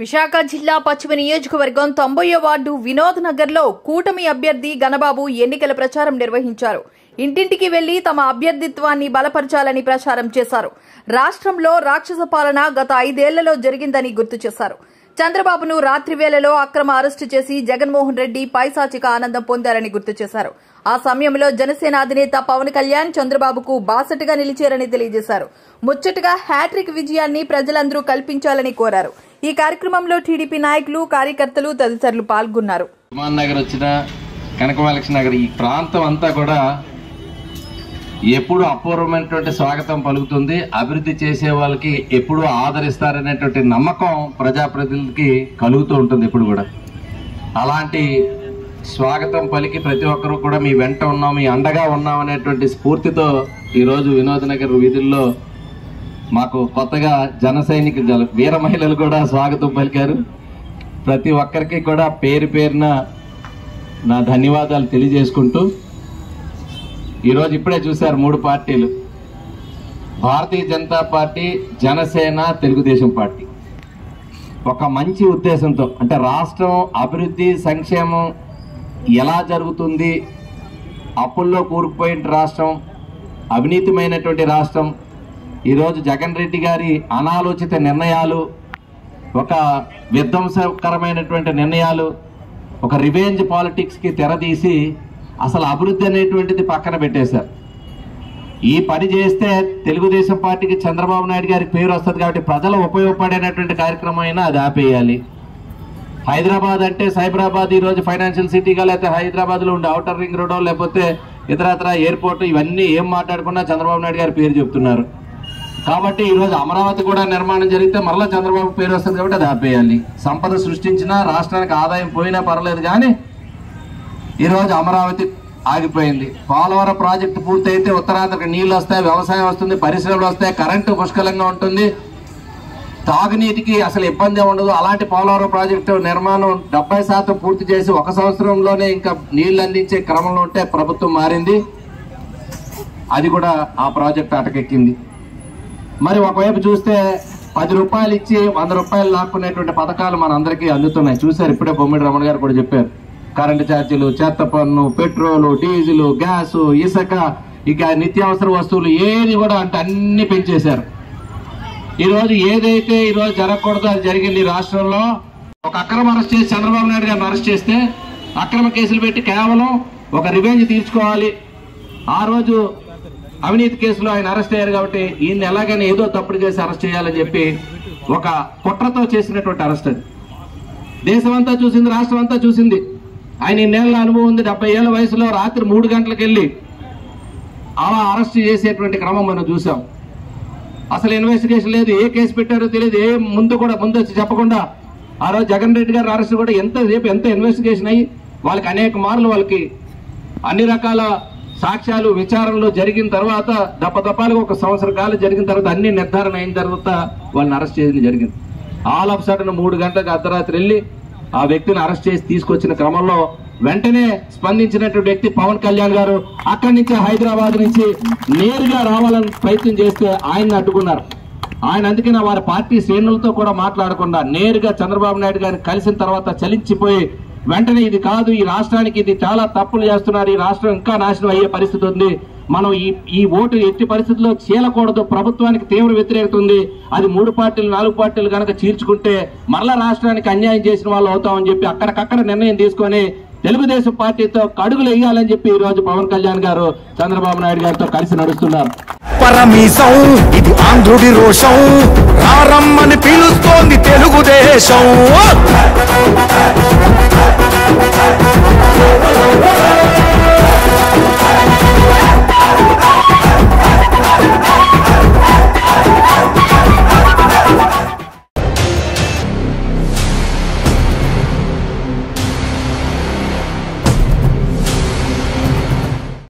విశాఖ జిల్లా పశ్చిమ నియోజకవర్గం తొంభయో వార్డు వినోద్ నగర్లో కూటమి అభ్యర్థి గణబాబు ఎన్నికల ప్రచారం నిర్వహించారు. ఇంటింటికి వెళ్ళి తమ అభ్యర్థిత్వాన్ని బలపరచాలని ప్రచారం చేశారు. రాష్ట్రంలో రాక్షస పాలన గత ఐదేళ్ళలో జరిగిందని గుర్తు చేశారు. చంద్రబాబును రాత్రి వేళలో అక్రమ అరెస్టు చేసి జగన్మోహన్ రెడ్డి పైశాచిక ఆనందం పొందారని గుర్తు చేశారు. ఆ సమయంలో జనసేన అధినేత పవన్ కళ్యాణ్ చంద్రబాబుకు బాసటగా నిలిచారని తెలియజేశారు. ముచ్చటగా హ్యాట్రిక్ విజయాన్ని ప్రజలందరూ కల్పించాలని కోరారు. ఈ కార్యక్రమంలో టీడీపీ నాయకులు కార్యకర్తలు తదితరులు పాల్గొన్నారు. నగర్ వచ్చిన కనకమహాలక్ష్మి నగర్ ఈ ప్రాంతం అంతా కూడా ఎప్పుడు అపూర్వమైనటువంటి స్వాగతం పలుకుతుంది. అభివృద్ధి చేసే వాళ్ళకి ఎప్పుడు ఆదరిస్తారనేటువంటి నమ్మకం ప్రజాప్రతినిధులకి కలుగుతూ ఉంటుంది ఎప్పుడు కూడా. అలాంటి స్వాగతం పలికి ప్రతి ఒక్కరూ కూడా మీ వెంట ఉన్నాం మీ అండగా ఉన్నాం అనేటువంటి స్ఫూర్తితో ఈరోజు వినోదనగర్ వీధుల్లో మాకు కొత్తగా జన సైనిక వీర మహిళలు కూడా స్వాగతం పలికారు. ప్రతి ఒక్కరికి కూడా పేరు పేరున నా ధన్యవాదాలు తెలియజేసుకుంటూ ఈరోజు ఇప్పుడే చూశారు మూడు పార్టీలు. Bharatiya Janata party Janasena Telugudesam party. ఒక మంచి ఉద్దేశంతో అంటే రాష్ట్రం అభివృద్ధి సంక్షేమం ఎలా జరుగుతుంది? అప్పుల్లో కూరుకుపోయిన రాష్ట్రం అవినీతిమైనటువంటి రాష్ట్రం. ఈరోజు జగన్ రెడ్డి గారి అనాలోచిత నిర్ణయాలు ఒక విధ్వంసకరమైనటువంటి నిర్ణయాలు ఒక రివెంజ్ పాలిటిక్స్కి తెరదీసి అసలు అభివృద్ధి అనేటువంటిది పక్కన పెట్టేశారు. ఈ పని చేస్తే తెలుగుదేశం పార్టీకి చంద్రబాబు నాయుడు గారికి పేరు వస్తుంది కాబట్టి ప్రజలు ఉపయోగపడేటటువంటి కార్యక్రమం అయినా అది ఆపేయాలి. హైదరాబాద్ అంటే సైబరాబాద్ ఈ రోజు ఫైనాన్షియల్ సిటీగా లేకపోతే హైదరాబాద్లో ఉండే అవుటర్ రింగ్ రోడ్ లేకపోతే ఇతరత్ర ఎయిర్పోర్ట్ ఇవన్నీ ఏం మాట్లాడుకున్నా చంద్రబాబు నాయుడు గారి పేరు చెప్తున్నారు. కాబట్టి ఈ రోజు అమరావతి కూడా నిర్మాణం జరిగితే మరలా చంద్రబాబు పేరు వస్తుంది కాబట్టి అది ఆపేయాలి. సంపద సృష్టించినా రాష్ట్రానికి ఆదాయం పోయినా పర్లేదు కానీ ఈరోజు అమరావతి ఆగిపోయింది. పోలవరం ప్రాజెక్టు పూర్తయితే ఉత్తరాంధ్రకి నీళ్ళు వస్తాయి వ్యవసాయం వస్తుంది పరిశ్రమలు వస్తాయి కరెంటు పుష్కలంగా ఉంటుంది. తాగునీటికి అసలు ఇబ్బంది ఉండదు. అలాంటి పోలవరం ప్రాజెక్టు నిర్మాణం డెబ్బై శాతం పూర్తి చేసి ఒక సంవత్సరంలోనే ఇంకా నీళ్ళు అందించే క్రమంలో ఉంటే ప్రభుత్వం మారింది. అది కూడా ఆ ప్రాజెక్ట్ అటకెక్కింది. మరి ఒకవైపు చూస్తే పది రూపాయలు ఇచ్చి వంద రూపాయలు లాక్కునేటువంటి పథకాలు మనందరికీ అందుతున్నాయి. చూశారు ఇప్పుడే బొమ్మిడి రమణ గారు కూడా చెప్పారు. కరెంటు ఛార్జీలు చెత్త పన్ను పెట్రోలు డీజిల్ గ్యాసు ఇసుక ఇక నిత్యావసర వస్తువులు ఏది కూడా అంటే అన్ని పెంచేశారు. ఈరోజు ఏదైతే ఈరోజు జరగకూడదో అది జరిగింది ఈ రాష్ట్రంలో. ఒక అక్రమ అరెస్ట్ చేసి చంద్రబాబు నాయుడు గారిని అరెస్ట్ చేస్తే అక్రమ కేసులు పెట్టి కేవలం ఒక రివెంజ్ తీర్చుకోవాలి. ఆ రోజు అవినీతి కేసులో ఆయన అరెస్ట్ అయ్యారు కాబట్టి ఈయన ఎలాగైనా ఏదో తప్పుడు చేసి అరెస్ట్ చేయాలని చెప్పి ఒక కుట్రతో చేసినటువంటి అరెస్ట్ అది. దేశమంతా చూసింది రాష్ట్రం అంతా చూసింది. ఆయన ఇన్నేళ్ళ అనుభవం ఉంది. డెబ్బై ఏళ్ళ వయసులో రాత్రి మూడు గంటలకు వెళ్ళి అలా అరెస్ట్ చేసేటువంటి క్రమం మనం చూసాం. అసలు ఇన్వెస్టిగేషన్ లేదు ఏ కేసు పెట్టారో తెలియదు ఏ ముందు కూడా ముందు వచ్చి చెప్పకుండా ఆ రోజు జగన్ రెడ్డి గారు అరెస్ట్ కూడా ఎంత రేపు ఎంత ఇన్వెస్టిగేషన్ అయ్యి వాళ్ళకి అనేక మార్లు వాళ్ళకి అన్ని రకాల సాక్ష్యాలు విచారణలు జరిగిన తర్వాత దప్పదప్పాలుగా ఒక సంవత్సర కాలం జరిగిన తర్వాత అన్ని నిర్ధారణ అయిన తర్వాత వాళ్ళని అరెస్ట్ చేయడం జరిగింది. ఆల్ ఆఫ్ సడన్ మూడు గంటలకు అర్ధరాత్రి వెళ్ళి ఆ వ్యక్తిని అరెస్ట్ చేసి తీసుకొచ్చిన క్రమంలో వెంటనే స్పందించినటువంటి వ్యక్తి పవన్ కళ్యాణ్ గారు అక్కడి నుంచి హైదరాబాద్ నుంచి నేరుగా రావాలని ప్రయత్నం చేస్తే ఆయన్ని అడ్డుకున్నారు. ఆయన అందుకనే వారి పార్టీ శ్రేణులతో కూడా మాట్లాడకుండా నేరుగా చంద్రబాబు నాయుడు గారిని కలిసిన తర్వాత చలించిపోయి వెంటనే ఇది కాదు ఈ రాష్ట్రానికి ఇది చాలా తప్పులు చేస్తున్నారు ఈ రాష్ట్రం ఇంకా నాశనం అయ్యే పరిస్థితి ఉంది. మనం ఈ ఈ ఓటు ఎట్టి పరిస్థితుల్లో చీలకూడదు ప్రభుత్వానికి తీవ్ర వ్యతిరేకత ఉంది. అది మూడు పార్టీలు నాలుగు పార్టీలు కనుక చీల్చుకుంటే మరలా రాష్ట్రానికి అన్యాయం చేసిన వాళ్ళు అవుతామని చెప్పి అక్కడికక్కడ నిర్ణయం తీసుకొని తెలుగుదేశం పార్టీతో కడుగులు వేయాలని చెప్పి ఈ రోజు పవన్ కళ్యాణ్ గారు చంద్రబాబు నాయుడు గారితో కలిసి నడుస్తున్నారు. పరమీశం ఇది ఆంధ్రుడి రోషం. రారమ్మని పిలుస్తోంది తెలుగుదేశం.